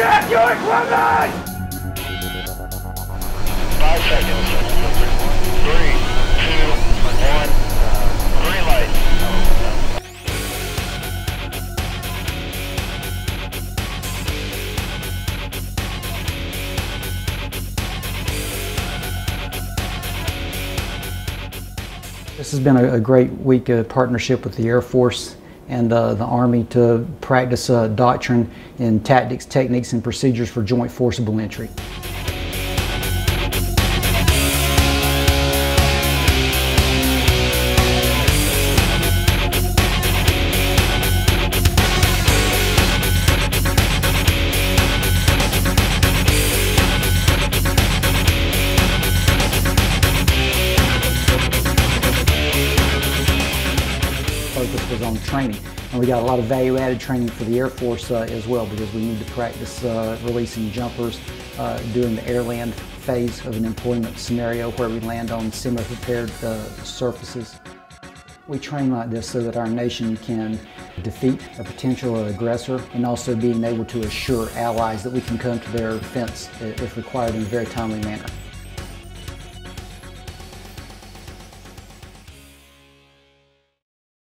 Check your equipment! Five seconds. Three, two, one. Green light. This has been a, a great week of partnership with the Air Force and uh, the Army to practice uh, doctrine in tactics, techniques, and procedures for joint forcible entry. Focus was on training. And we got a lot of value-added training for the Air Force uh, as well because we need to practice uh, releasing jumpers uh, during the air land phase of an employment scenario where we land on semi-prepared uh, surfaces. We train like this so that our nation can defeat a potential aggressor and also being able to assure allies that we can come to their defense if required in a very timely manner.